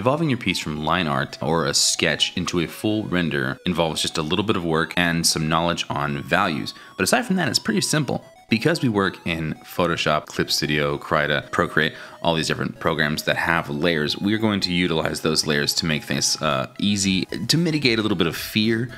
Evolving your piece from line art or a sketch into a full render involves just a little bit of work and some knowledge on values. But aside from that, it's pretty simple. Because we work in Photoshop, Clip Studio, Krita, Procreate, all these different programs that have layers, we're going to utilize those layers to make things uh, easy, to mitigate a little bit of fear.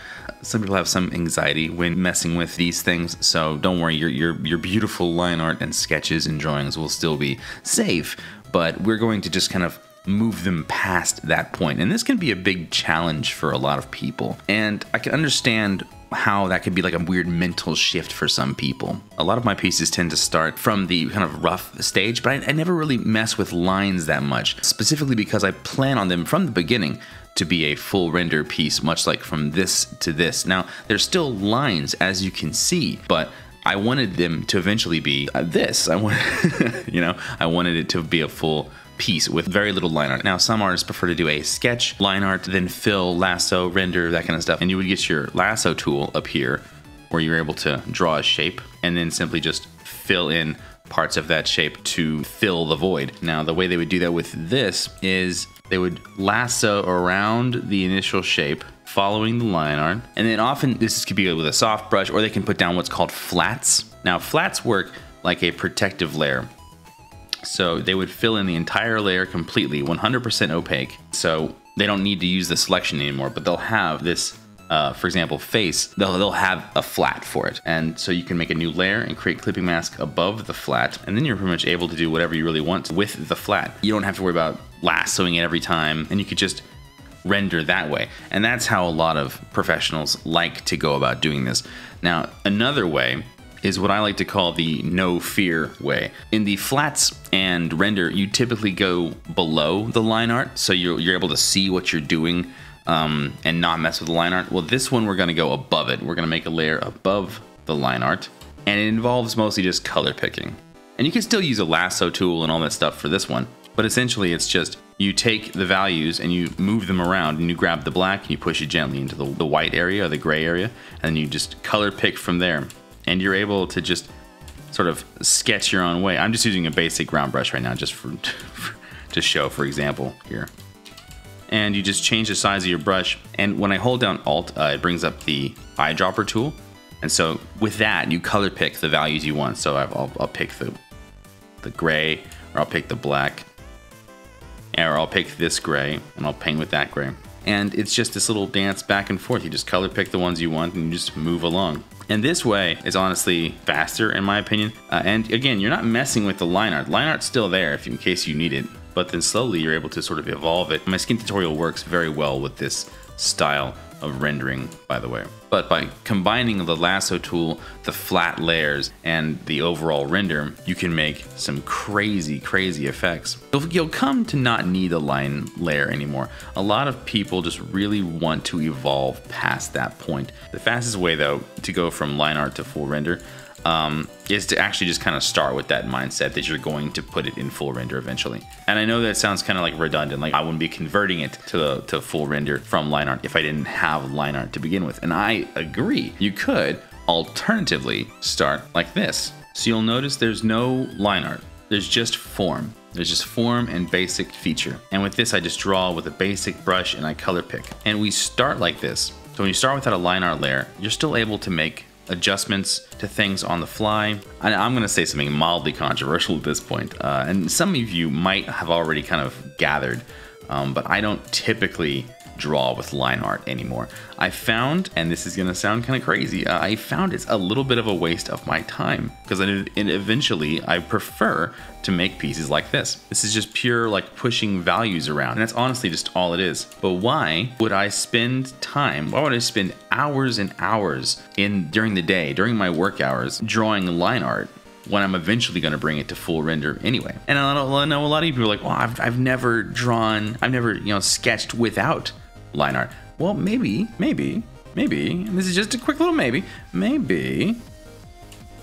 Some people have some anxiety when messing with these things, so don't worry, your, your, your beautiful line art and sketches and drawings will still be safe, but we're going to just kind of move them past that point. And this can be a big challenge for a lot of people. And I can understand how that could be like a weird mental shift for some people. A lot of my pieces tend to start from the kind of rough stage, but I, I, never really mess with lines that much, specifically because I plan on them from the beginning to be a full render piece, much like from this to this. Now, there's still lines as you can see, but I wanted them to eventually be uh, this. I wanted, you know, I wanted it to be a full piece with very little line art. Now, some artists prefer to do a sketch, line art, then fill, lasso, render, that kind of stuff. And you would get your lasso tool up here where you're able to draw a shape and then simply just fill in parts of that shape to fill the void. Now, the way they would do that with this is they would lasso around the initial shape following the line art. And then often this could be with a soft brush or they can put down what's called flats. Now, flats work like a protective layer. So they would fill in the entire layer completely, 100% opaque. So they don't need to use the selection anymore, but they'll have this, uh, for example, face, they'll, they'll have a flat for it. And so you can make a new layer and create clipping mask above the flat, and then you're pretty much able to do whatever you really want with the flat. You don't have to worry about lassoing it every time, and you could just render that way. And that's how a lot of professionals like to go about doing this. Now, another way is what I like to call the no fear way. In the flats and render, you typically go below the line art, so you're, you're able to see what you're doing um, and not mess with the line art. Well, this one we're gonna go above it. We're gonna make a layer above the line art, and it involves mostly just color picking. And you can still use a lasso tool and all that stuff for this one, but essentially it's just you take the values and you move them around and you grab the black and you push it gently into the, the white area or the gray area, and then you just color pick from there and you're able to just sort of sketch your own way. I'm just using a basic round brush right now just for, to show, for example, here. And you just change the size of your brush. And when I hold down Alt, uh, it brings up the eyedropper tool. And so with that, you color pick the values you want. So I'll, I'll pick the, the gray, or I'll pick the black, or I'll pick this gray, and I'll paint with that gray. And it's just this little dance back and forth. You just color pick the ones you want and you just move along. And this way is honestly faster in my opinion. Uh, and again, you're not messing with the line art. Line art's still there if in case you need it, but then slowly you're able to sort of evolve it. My skin tutorial works very well with this style of rendering, by the way. But by combining the lasso tool, the flat layers, and the overall render, you can make some crazy, crazy effects. You'll you'll come to not need a line layer anymore. A lot of people just really want to evolve past that point. The fastest way, though, to go from line art to full render um, is to actually just kind of start with that mindset that you're going to put it in full render eventually. And I know that sounds kind of like redundant, like I wouldn't be converting it to to full render from line art if I didn't have line art to begin with. And I agree. You could alternatively start like this. So you'll notice there's no line art. There's just form. There's just form and basic feature. And with this, I just draw with a basic brush and I color pick. And we start like this. So when you start without a line art layer, you're still able to make adjustments to things on the fly. I, am going to say something mildly controversial at this point, uh, and some of you might have already kind of gathered, um, but I don't typically draw with line art anymore. I found, and this is gonna sound kind of crazy, uh, I found it's a little bit of a waste of my time because eventually I prefer to make pieces like this. This is just pure like pushing values around, and that's honestly just all it is. But why would I spend time? Why would I spend hours and hours in during the day, during my work hours, drawing line art when I'm eventually going to bring it to full render anyway. And I know, a lot of people are like, well, I've, I've never drawn, I've never, you know, sketched without line art. Well, maybe, maybe, maybe, this is just a quick little maybe, maybe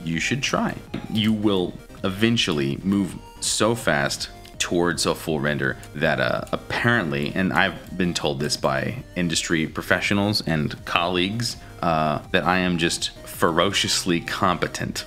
you should try. You will eventually move so fast towards a full render that uh, apparently, and I've been told this by industry professionals and colleagues, uh, that I am just ferociously competent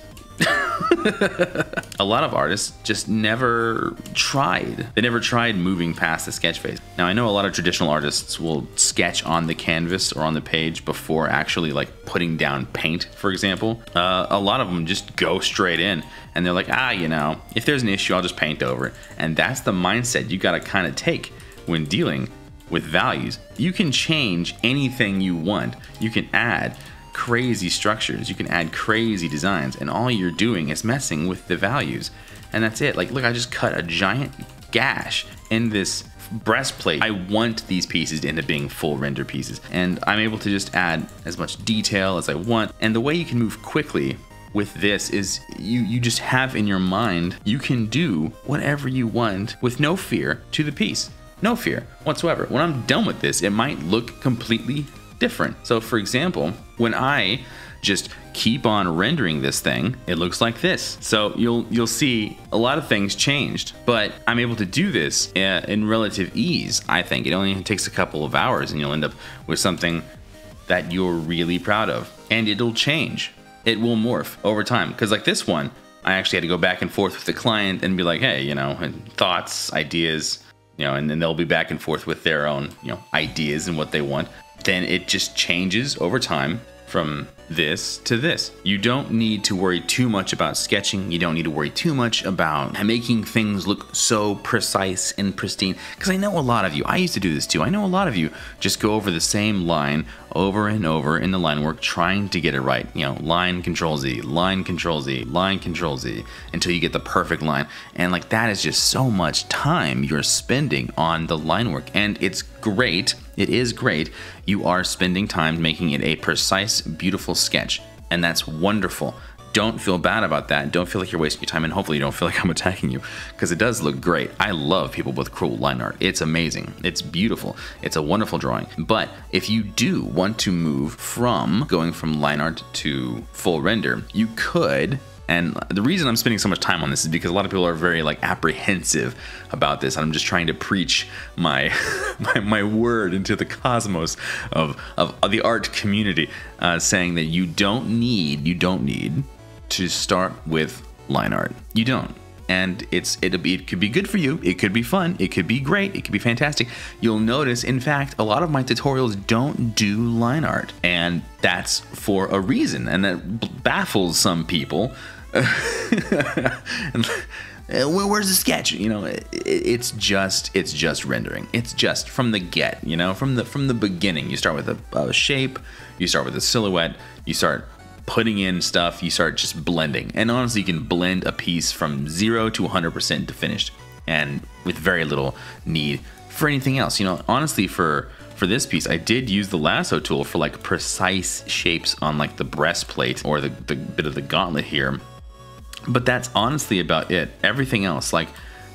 a lot of artists just never tried. They never tried moving past the sketch phase. Now, I know a lot of traditional artists will sketch on the canvas or on the page before actually like putting down paint, for example. Uh, a lot of them just go straight in and they're like, ah, you know, if there's an issue, I'll just paint over it. And that's the mindset you gotta kind of take when dealing with values. You can change anything you want. You can add crazy structures, you can add crazy designs, and all you're doing is messing with the values. And that's it. Like, look, I just cut a giant gash in this breastplate. I want these pieces to end up being full render pieces, and I'm able to just add as much detail as I want. And the way you can move quickly with this is you you just have in your mind you can do whatever you want with no fear to the piece. No fear whatsoever. When I'm done with this, it might look completely different. So for example, when I just keep on rendering this thing, it looks like this. So you'll you'll see a lot of things changed, but I'm able to do this uh, in relative ease. I think it only takes a couple of hours and you'll end up with something that you're really proud of. And it'll change. It will morph over time. Cause like this one, I actually had to go back and forth with the client and be like, hey, you know, thoughts, ideas, you know, and then they'll be back and forth with their own, you know, ideas and what they want. Then it just changes over time from this to this. You don't need to worry too much about sketching. You don't need to worry too much about making things look so precise and pristine. Because I know a lot of you, I used to do this too. I know a lot of you just go over the same line over and over in the line work trying to get it right. You know, line control Z, line control Z, line control Z until you get the perfect line. And like that is just so much time you're spending on the line work. And it's great. It is great. You are spending time making it a precise, beautiful sketch. And that's wonderful don't feel bad about that. Don't feel like you're wasting your time, and hopefully, you don't feel like I'm attacking you because it does look great. I love people with cool line art. It's amazing. It's beautiful. It's a wonderful drawing. But if you do want to move from going from line art to full render, you could and the reason I'm spending so much time on this is because a lot of people are very like apprehensive about this. And I'm just trying to preach my my, my word into the cosmos of, of, of the art community, uh, saying that you don't need you don't need to start with line art. You don't. And it's it it could be good for you. It could be fun. It could be great. It could be fantastic. You'll notice, in fact, a lot of my tutorials don't do line art, and that's for a reason. And that baffles some people. where's the sketch you know it's just it's just rendering it's just from the get you know from the from the beginning you start with a, a shape you start with a silhouette you start putting in stuff, you start just blending. And honestly, you can blend a piece from zero to 100% to finished, and with very little need for anything else. You know, honestly, for for this piece, I did use the lasso tool for like precise shapes on like the breastplate or the, the bit of the gauntlet here. But that's honestly about it. Everything else, like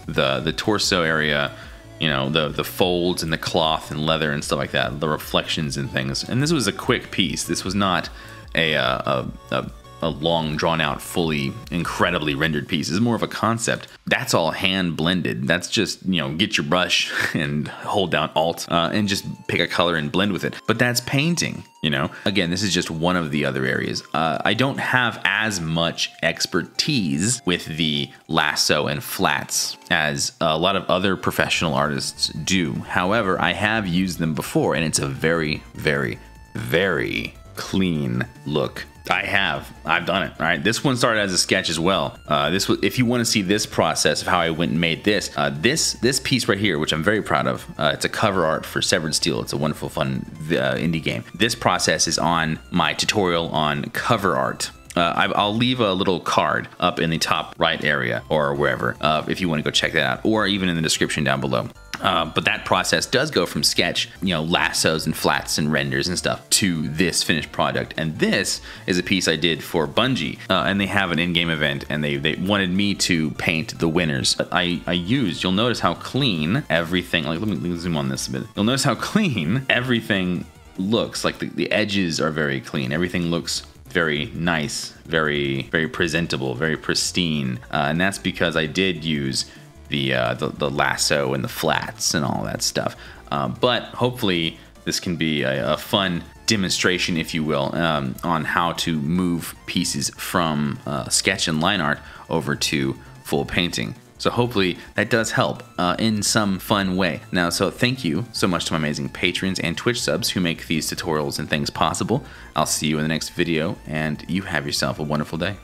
the the torso area, you know, the the folds and the cloth and leather and stuff like that, the reflections and things. And this was a quick piece. This was not a, uh, a, a, a long, drawn out, fully, incredibly rendered piece. is more of a concept. That's all hand blended. That's just, you know, get your brush and hold down Alt uh, and just pick a color and blend with it. But that's painting, you know? Again, this is just one of the other areas. Uh, I don't have as much expertise with the lasso and flats as a lot of other professional artists do. However, I have used them before and it's a very, very, very clean look. I have. I've done it. All right. This one started as a sketch as well. Uh, this was, if you want to see this process of how I went and made this, uh, this this piece right here, which I'm very proud of. Uh, it's a cover art for Severed Steel. It's a wonderful, fun uh, indie game. This process is on my tutorial on cover art. Uh, I'll leave a little card up in the top right area or wherever uh, if you want to go check that out, or even in the description down below. Uh, but that process does go from sketch, you know, lassos and flats and renders and stuff to this finished product. And this is a piece I did for Bungie, uh, and they have an in-game event, and they they wanted me to paint the winners. I I used. You'll notice how clean everything. Like let me, let me zoom on this a bit. You'll notice how clean everything looks. Like the, the edges are very clean. Everything looks very nice, very very presentable, very pristine, uh, and that's because I did use the, uh, the, the lasso and the flats and all that stuff. Uh, but hopefully this can be a, a fun demonstration, if you will, um, on how to move pieces from uh, sketch and line art over to full painting. So hopefully that does help uh, in some fun way. Now, so thank you so much to my amazing patrons and Twitch subs who make these tutorials and things possible. I'll see you in the next video, and you have yourself a wonderful day.